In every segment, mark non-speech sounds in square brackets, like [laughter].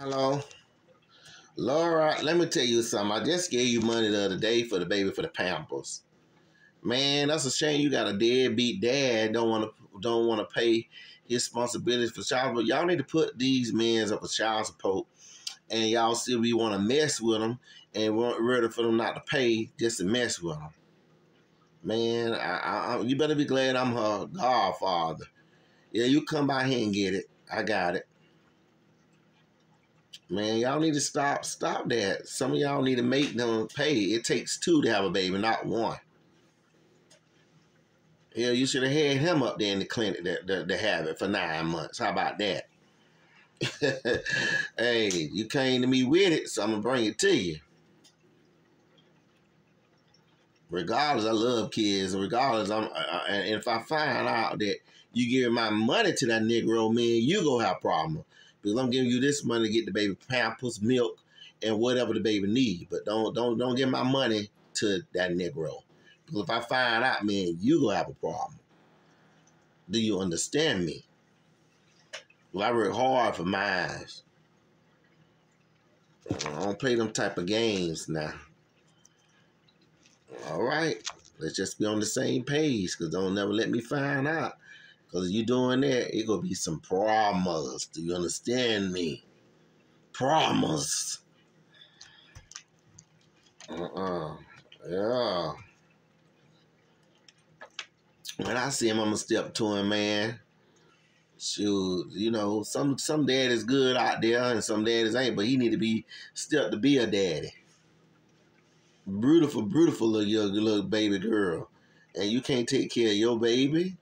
Hello. Laura, let me tell you something. I just gave you money the other day for the baby for the Pampers. Man, that's a shame you got a deadbeat dad don't want to don't want to pay his responsibilities for child support. Y'all need to put these men up for child support, and y'all still be want to mess with them and want ready for them not to pay just to mess with them. Man, I, I, you better be glad I'm her godfather. Yeah, you come by here and get it. I got it. Man, y'all need to stop stop that. Some of y'all need to make them pay. It takes two to have a baby, not one. Hell, you should have had him up there in the clinic to, to, to have it for nine months. How about that? [laughs] hey, you came to me with it, so I'm gonna bring it to you. Regardless, I love kids. Regardless, I'm and if I find out that you giving my money to that Negro man, you gonna have a problem because I'm giving you this money to get the baby pampers, milk, and whatever the baby need. But don't don't don't give my money to that Negro. Because if I find out, man, you gonna have a problem. Do you understand me? Well, I work hard for mine. I don't play them type of games now. All right. Let's just be on the same page because don't never let me find out. Because you doing that, it gonna be some problems. Do you understand me? Problems. Uh-uh. Yeah. When I see him, I'm gonna step to him, man. Shoot, you know, some some dad is good out there and some daddies ain't, but he need to be step to be a daddy. Beautiful, beautiful little little baby girl. And you can't take care of your baby?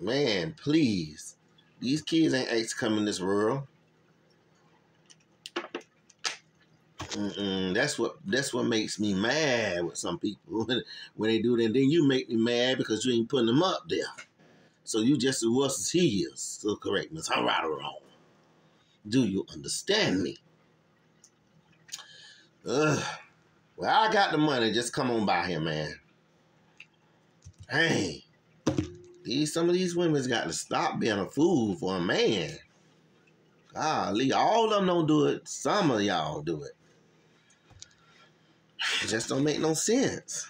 Man, please. These kids ain't asked to come in this world. Mm-mm, that's what that's what makes me mad with some people [laughs] when, when they do that. And then you make me mad because you ain't putting them up there. So you just as worse as he is. So correct me. I'm right or wrong. Do you understand me? Ugh. Well, I got the money. Just come on by here, man. Hey. These some of these women's got to stop being a fool for a man. Golly, all of them don't do it. Some of y'all do it. It just don't make no sense.